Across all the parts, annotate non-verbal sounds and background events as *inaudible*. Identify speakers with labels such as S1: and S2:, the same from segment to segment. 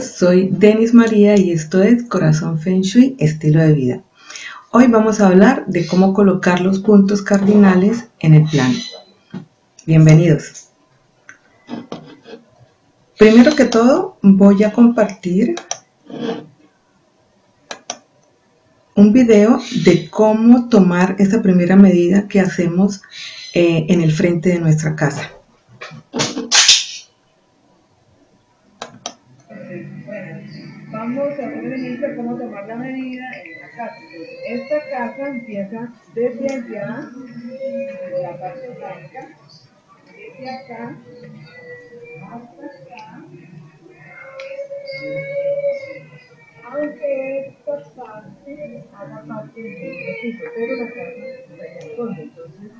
S1: soy Denis María y esto es Corazón Feng Shui, estilo de vida. Hoy vamos a hablar de cómo colocar los puntos cardinales en el plano. Bienvenidos. Primero que todo voy a compartir un video de cómo tomar esa primera medida que hacemos eh, en el frente de nuestra casa.
S2: Hacer el ejemplo de cómo tomar la medida en la casa. Esta casa empieza desde allá, la parte blanca, desde acá hasta acá. Aunque esta parte haga parte del piso, pero la casa está fondo. Entonces,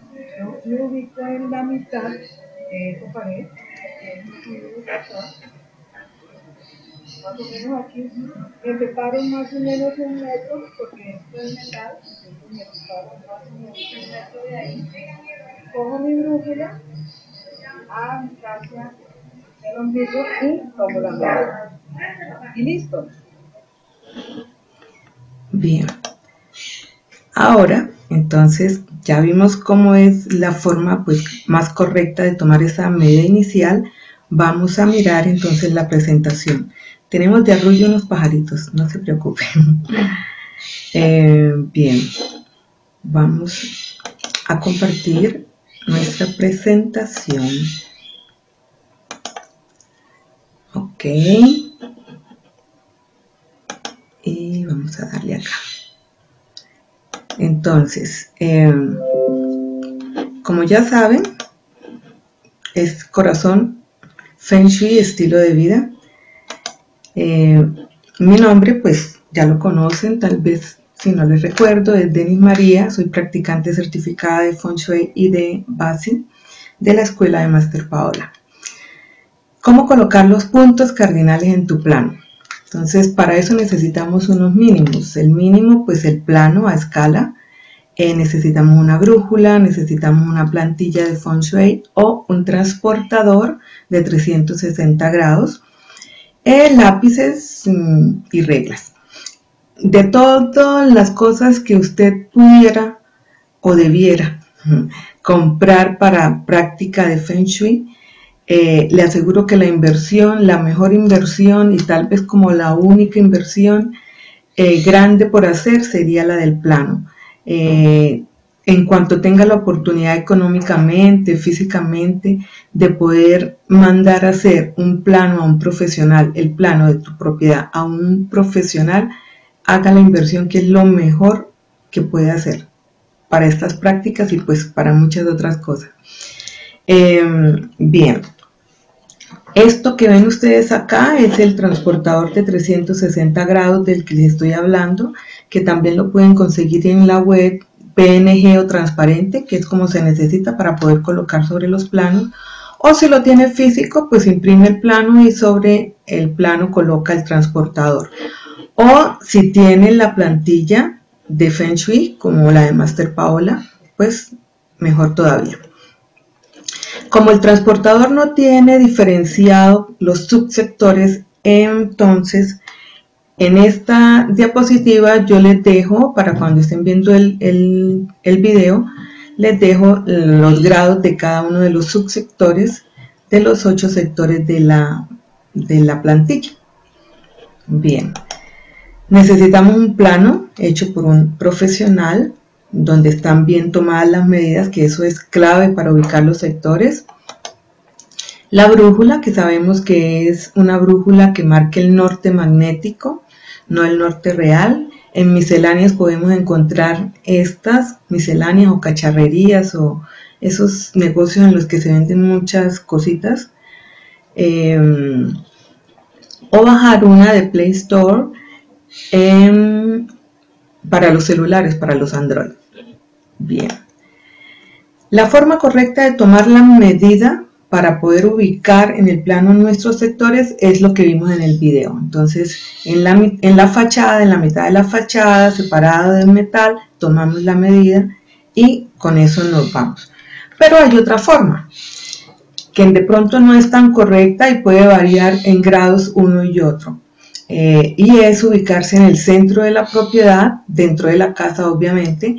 S2: yo me ubico en la mitad de esa pared, que es acá más o menos aquí me separo más o menos un metro porque esto es metal me separo más o menos un metro de ahí. Cojo mi brújula hacia el ombligo y tomo la mano. Y listo.
S1: Bien. Ahora entonces ya vimos cómo es la forma pues más correcta de tomar esa medida inicial. Vamos a mirar entonces la presentación tenemos de arrullo unos pajaritos, no se preocupen. *laughs* Eh, bien, vamos a compartir nuestra presentación. Ok. Y vamos a darle acá. Entonces, em, como ya saben, es corazón Feng Shui, estilo de vida. Eh, mi nombre, pues ya lo conocen, tal vez si no les recuerdo, es Denis María, soy practicante certificada de Feng Shui y de Basi de la Escuela de Master Paola. ¿Cómo colocar los puntos cardinales en tu plano? Entonces, para eso necesitamos unos mínimos. El mínimo, pues el plano a escala. Eh, necesitamos una brújula, necesitamos una plantilla de Feng Shui o un transportador de 360 grados eh, lápices mm, y reglas. De todas las cosas que usted pudiera o debiera comprar para práctica de Feng Shui, eh, le aseguro que la inversión, la mejor inversión y tal vez como la única inversión eh, grande por hacer sería la del plano en cuanto tenga la oportunidad económicamente, físicamente, de poder mandar a hacer un plano a un profesional, el plano de tu propiedad a un profesional, haga la inversión que es lo mejor que puede hacer para estas prácticas y pues para muchas otras cosas. Em, bien, esto que ven ustedes acá es el transportador de 360 grados del que les estoy hablando, que también lo pueden conseguir en la web PNG o transparente, que es como se necesita para poder colocar sobre los planos. O si lo tiene físico, pues imprime el plano y sobre el plano coloca el transportador. O si tiene la plantilla de Feng Shui, como la de Master Paola, pues mejor todavía. Como el transportador no tiene diferenciado los subsectores, entonces en esta diapositiva yo les dejo, para cuando estén viendo el, el, video, les dejo los grados de cada uno de los subsectores de los ocho sectores de la, de la plantilla. Bien, necesitamos un plano hecho por un profesional donde están bien tomadas las medidas, que eso es clave para ubicar los sectores. La brújula, que sabemos que es una brújula que marca el norte magnético no el norte real. En misceláneas podemos encontrar estas misceláneas o cacharrerías o esos negocios en los que se venden muchas cositas. Em, o bajar una de Play Store para los celulares, para los Android. Bien. La forma correcta de tomar la medida para poder ubicar en el plano nuestros sectores es lo que vimos en el video. Entonces, en la, en la fachada, en la mitad de la fachada, separada del metal, tomamos la medida y con eso nos vamos. Pero hay otra forma, que de pronto no es tan correcta y puede variar en grados uno y otro. eh, y es ubicarse en el centro de la propiedad, dentro de la casa obviamente,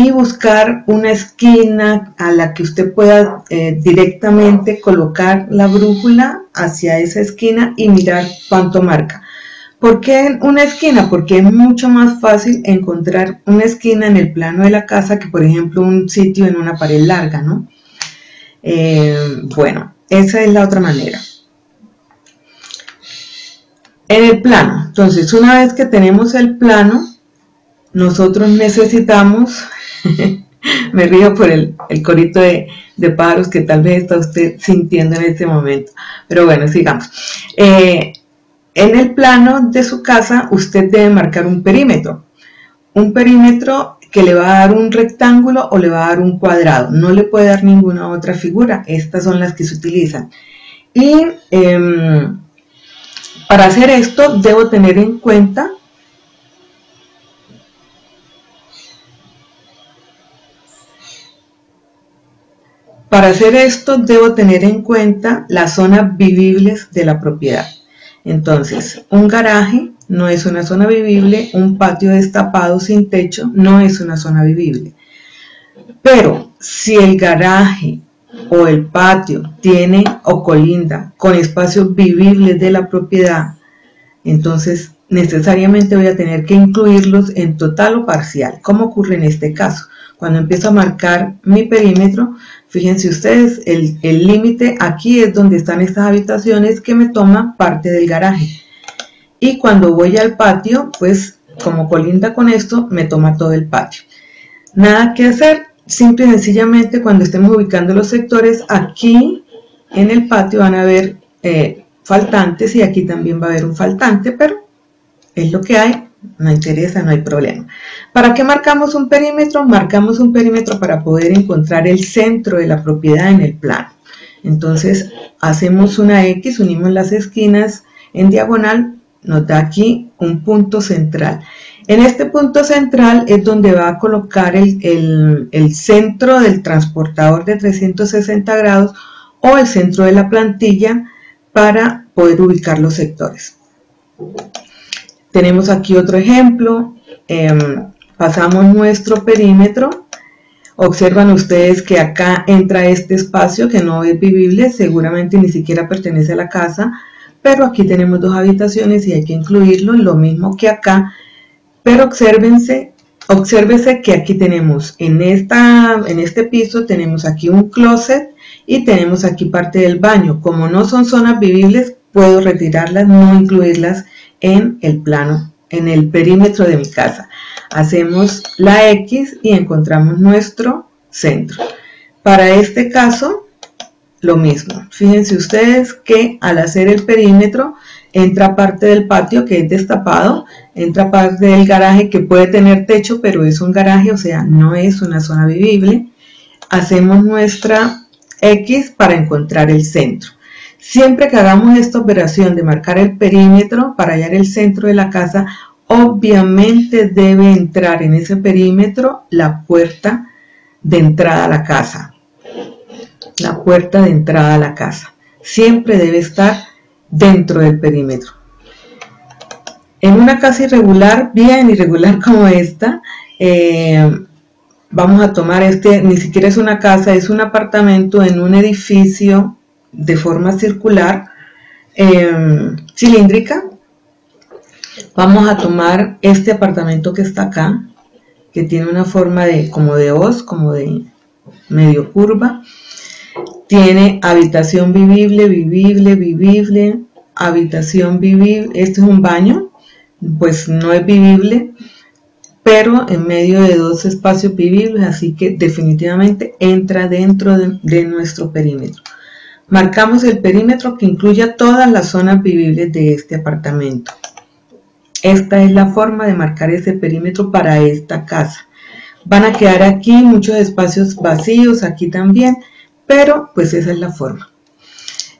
S1: y buscar una esquina a la que usted pueda eh, directamente colocar la brújula hacia esa esquina y mirar cuánto marca. ¿Por qué una esquina? Porque es mucho más fácil encontrar una esquina en el plano de la casa que, por ejemplo, un sitio en una pared larga, ¿no? Eh, bueno, esa es la otra manera. En el plano, entonces una vez que tenemos el plano, nosotros necesitamos, *laughs* me río por el, corito de, pájaros que tal vez está usted sintiendo en este momento, pero bueno, sigamos. Eh, en el plano de su casa usted debe marcar un perímetro, un perímetro que le va a dar un rectángulo o le va a dar un cuadrado, no le puede dar ninguna otra figura, estas son las que se utilizan. Y em, para hacer esto debo tener en cuenta Para hacer esto debo tener en cuenta las zonas vivibles de la propiedad. Entonces, un garaje no es una zona vivible, un patio destapado sin techo no es una zona vivible. Pero si el garaje o el patio tiene o colinda con espacios vivibles de la propiedad, entonces necesariamente voy a tener que incluirlos en total o parcial, como ocurre en este caso. Cuando empiezo a marcar mi perímetro, fíjense ustedes, el límite aquí es donde están estas habitaciones que me toman parte del garaje. Y cuando voy al patio, pues como colinda con esto, me toma todo el patio. Nada que hacer, simple y sencillamente cuando estemos ubicando los sectores, aquí en el patio van a haber eh, faltantes y aquí también va a haber un faltante, pero es lo que hay, no interesa, no hay problema. ¿Para qué marcamos un perímetro? Marcamos un perímetro para poder encontrar el centro de la propiedad en el plano. Entonces hacemos una X, unimos las esquinas en diagonal, nos da aquí un punto central. En este punto central es donde va a colocar el, centro del transportador de 360 grados o el centro de la plantilla para poder ubicar los sectores. Tenemos aquí otro ejemplo. Em, pasamos nuestro perímetro. Observan ustedes que acá entra este espacio que no es vivible, seguramente ni siquiera pertenece a la casa, pero aquí tenemos dos habitaciones y hay que incluirlo, lo mismo que acá pero obsérvense, obsérvese que aquí tenemos en, esta, en este piso tenemos aquí un closet y tenemos aquí parte del baño. Como no son zonas vivibles, puedo retirarlas, no incluirlas en el plano, en el perímetro de mi casa. Hacemos la X y encontramos nuestro centro. Para este caso, lo mismo. Fíjense ustedes que al hacer el perímetro, entra parte del patio que es destapado, entra parte del garaje que puede tener techo, pero es un garaje, o sea, no es una zona vivible. Hacemos nuestra X para encontrar el centro. Siempre que hagamos esta operación de marcar el perímetro para hallar el centro de la casa, obviamente debe entrar en ese perímetro la puerta de entrada a la casa. La puerta de entrada a la casa. Siempre debe estar dentro del perímetro. En una casa irregular, bien irregular *laughs* como esta, eh, vamos a tomar este, ni siquiera es una casa, es un apartamento en un edificio de forma circular, em, cilíndrica. Vamos a tomar este apartamento que está acá, que tiene una forma de como de hoz, como de medio curva. Tiene habitación vivible, vivible, vivible, habitación vivible. Este es un baño, pues no es vivible, pero en medio de dos espacios vivibles, así que definitivamente entra dentro de, nuestro perímetro. Marcamos el perímetro que incluya todas las zonas vivibles de este apartamento. Esta es la forma de marcar ese perímetro para esta casa. Van a quedar aquí muchos espacios vacíos, aquí también, pero pues esa es la forma.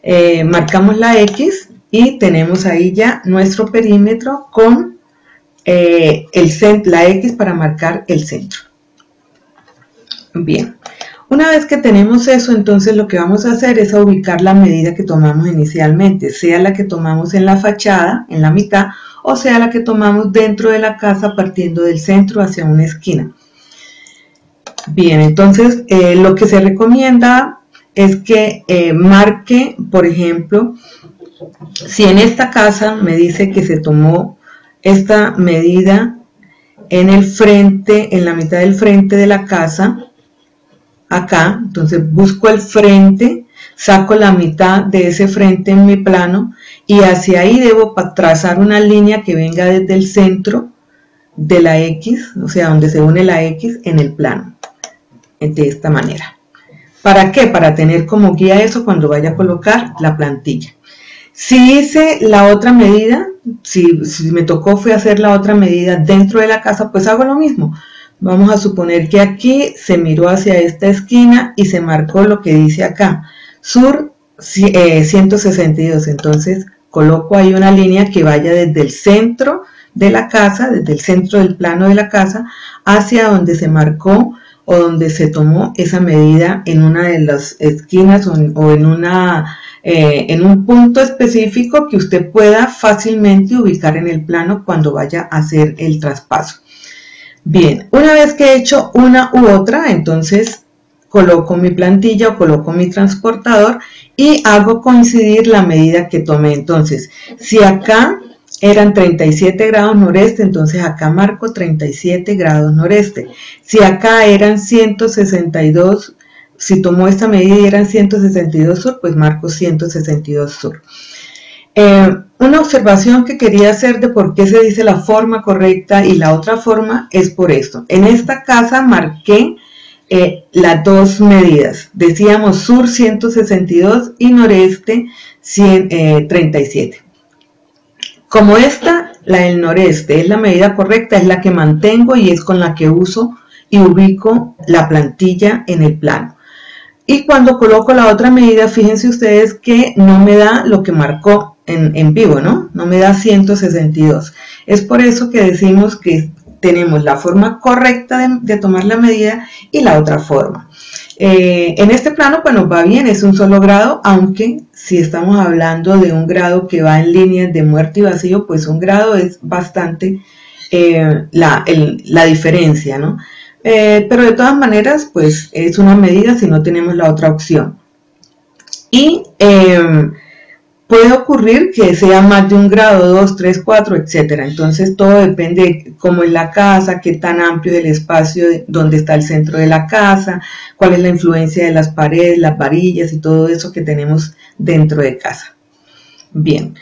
S1: Eh, marcamos la X y tenemos ahí ya nuestro perímetro con eh, el la X para marcar el centro. Bien, Una vez que tenemos eso, entonces lo que vamos a hacer es ubicar la medida que tomamos inicialmente, sea la que tomamos en la fachada, en la mitad, o sea la que tomamos dentro de la casa partiendo del centro hacia una esquina. Bien, entonces eh, lo que se recomienda es que eh, marque, por ejemplo, si en esta casa me dice que se tomó esta medida en el frente, en la mitad del frente de la casa, acá, entonces busco el frente, saco la mitad de ese frente en mi plano y hacia ahí debo trazar una línea que venga desde el centro de la X, o sea, donde se une la X en el plano, de esta manera. ¿Para qué? Para tener como guía eso cuando vaya a colocar la plantilla. Si hice la otra medida, si, me tocó fue hacer la otra medida dentro de la casa, pues hago lo mismo. Vamos a suponer que aquí se miró hacia esta esquina y se marcó lo que dice acá, sur 162. Eh, Entonces coloco ahí una línea que vaya desde el centro de la casa, desde el centro del plano de la casa, hacia donde se marcó o donde se tomó esa medida en una de las esquinas o en, una, eh, en un punto específico que usted pueda fácilmente ubicar en el plano cuando vaya a hacer el traspaso. Bien, una vez que he hecho una u otra, entonces coloco mi plantilla o coloco mi transportador y hago coincidir la medida que tomé. Entonces, si acá eran 37 grados noreste, entonces acá marco 37 grados noreste. Si acá eran 162, si tomó esta medida y eran 162 sur, pues marco 162 sur. Eh, una observación que quería hacer de por qué se dice la forma correcta y la otra forma es por esto. En esta casa marqué eh, las dos medidas. Decíamos sur 162 y noreste 137. Eh, Como esta, la del noreste, es la medida correcta, es la que mantengo y es con la que uso y ubico la plantilla en el plano. Y cuando coloco la otra medida, fíjense ustedes que no me da lo que marcó en, vivo, ¿no? No me da 162. Es por eso que decimos que tenemos la forma correcta de, tomar la medida y la otra forma. Eh, en este plano, pues nos va bien, es un solo grado, aunque si estamos hablando de un grado que va en líneas de muerte y vacío, pues un grado es bastante eh, la, la, diferencia, ¿no? Eh, pero de todas maneras, pues es una medida si no tenemos la otra opción. Y Puede ocurrir que sea más de un grado, dos, tres, cuatro, etcétera. Entonces todo depende de cómo es la casa, qué tan amplio es el espacio donde está el centro de la casa, cuál es la influencia de las paredes, las varillas y todo eso que tenemos dentro de casa. Bien.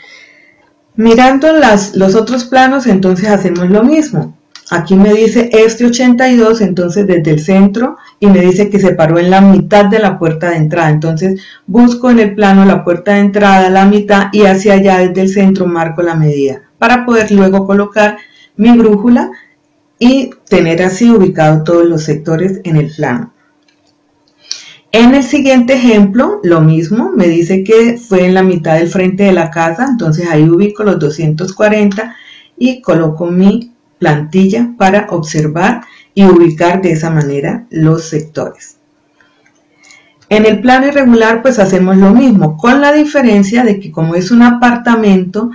S1: Mirando los otros planos, entonces hacemos lo mismo. Aquí me dice este 82, entonces desde el centro, y me dice que se paró en la mitad de la puerta de entrada. Entonces busco en el plano la puerta de entrada, la mitad, y hacia allá desde el centro marco la medida, para poder luego colocar mi brújula y tener así ubicado todos los sectores en el plano. En el siguiente ejemplo, lo mismo, me dice que fue en la mitad del frente de la casa, entonces ahí ubico los 240 y coloco mi plantilla para observar y ubicar de esa manera los sectores. En el plano irregular pues hacemos lo mismo, con la diferencia de que como es un apartamento,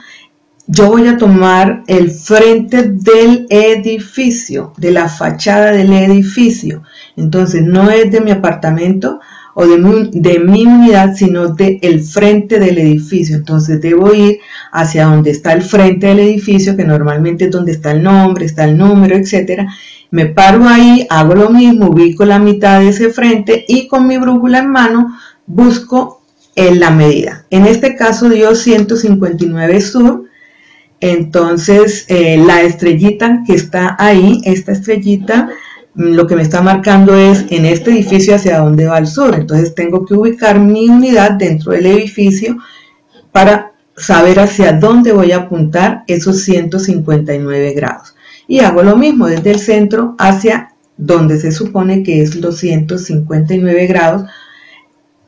S1: yo voy a tomar el frente del edificio, de la fachada del edificio. Entonces no es de mi apartamento, o de mi, de mi unidad, sino del el frente del edificio. Entonces debo ir hacia donde está el frente del edificio, que normalmente es donde está el nombre, está el número, etcétera. Me paro ahí, hago lo mismo, ubico la mitad de ese frente y con mi brújula en mano busco en la medida. En este caso dio 159 sur, entonces eh, la estrellita que está ahí, esta estrellita, lo que me está marcando es en este edificio hacia dónde va el sur. Entonces tengo que ubicar mi unidad dentro del edificio para saber hacia dónde voy a apuntar esos 159 grados. Y hago lo mismo desde el centro hacia donde se supone que es los 159 grados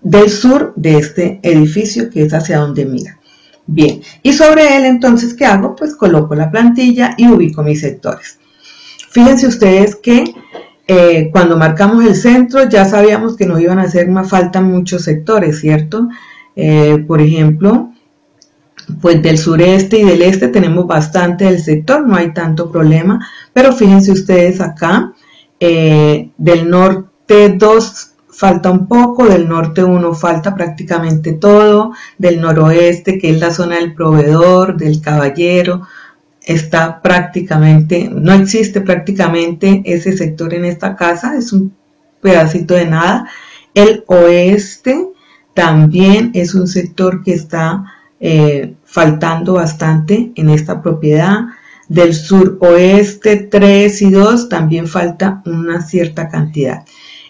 S1: del sur de este edificio que es hacia donde mira. Bien, y sobre él entonces, ¿qué hago? Pues coloco la plantilla y ubico mis sectores. Fíjense ustedes que eh, cuando marcamos el centro ya sabíamos que nos iban a hacer más falta muchos sectores, ¿cierto? Eh, por ejemplo, pues del sureste y del este tenemos bastante del sector, no hay tanto problema, pero fíjense ustedes acá, eh, del norte 2 falta un poco, del norte 1 falta prácticamente todo, del noroeste, que es la zona del proveedor, del caballero, está prácticamente, no existe prácticamente ese sector en esta casa, es un pedacito de nada. El oeste también es un sector que está eh, faltando bastante en esta propiedad. Del suroeste 3 y 2 también falta una cierta cantidad.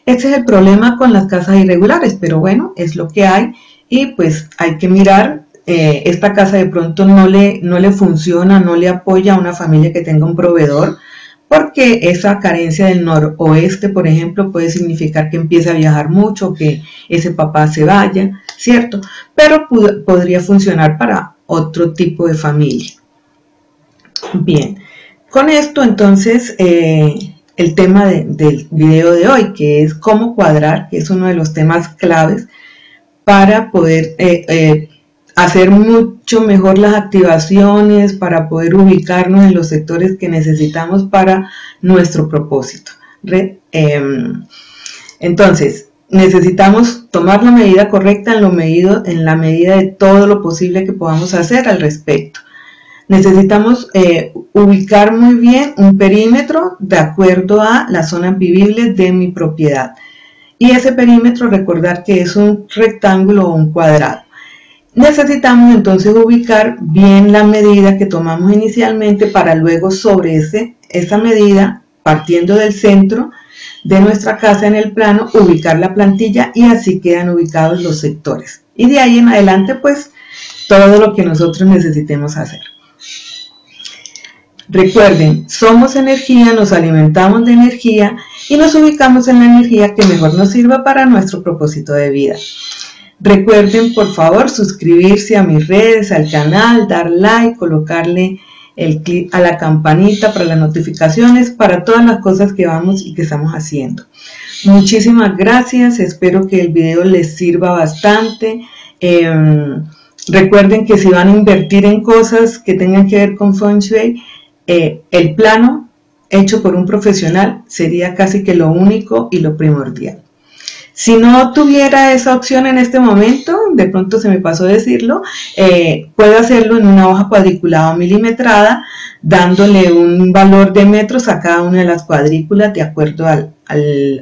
S1: Este es el problema con las casas irregulares, pero bueno, es lo que hay y pues hay que mirar. Eh, esta casa de pronto no le, no le funciona, no le apoya a una familia que tenga un proveedor, porque esa carencia del noroeste, por ejemplo, puede significar que empiece a viajar mucho, que ese papá se vaya, ¿cierto? Pero podría funcionar para otro tipo de familia. Bien, con esto entonces eh, el tema del video de hoy, que es cómo cuadrar, que es uno de los temas claves para poder eh, hacer mucho mejor las activaciones, para poder ubicarnos en los sectores que necesitamos para nuestro propósito. Em, entonces, necesitamos tomar la medida correcta en, lo medido, en la medida de todo lo posible que podamos hacer al respecto. Necesitamos eh, ubicar muy bien un perímetro de acuerdo a las zonas vivibles de mi propiedad. Y ese perímetro recordar que es un rectángulo o un cuadrado. Necesitamos entonces ubicar bien la medida que tomamos inicialmente para luego sobre ese, esa medida, partiendo del centro de nuestra casa en el plano, ubicar la plantilla y así quedan ubicados los sectores. Y de ahí en adelante, pues, todo lo que nosotros necesitemos hacer. Recuerden, somos energía, nos alimentamos de energía y nos ubicamos en la energía que mejor nos sirva para nuestro propósito de vida. Recuerden por favor suscribirse a mis redes, al canal, dar like, colocarle el clic a la campanita para las notificaciones, para todas las cosas que vamos y que estamos haciendo. Muchísimas gracias, espero que el video les sirva bastante. Em, recuerden que si van a invertir en cosas que tengan que ver con Feng Shui, eh, el plano hecho por un profesional sería casi que lo único y lo primordial. Si no tuviera esa opción en este momento, de pronto se me pasó decirlo, eh, puedo hacerlo en una hoja cuadriculada o milimetrada, dándole un valor de metros a cada una de las cuadrículas de acuerdo al,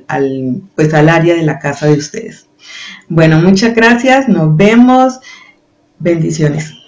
S1: al, pues al área de la casa de ustedes. Bueno, muchas gracias, nos vemos, bendiciones.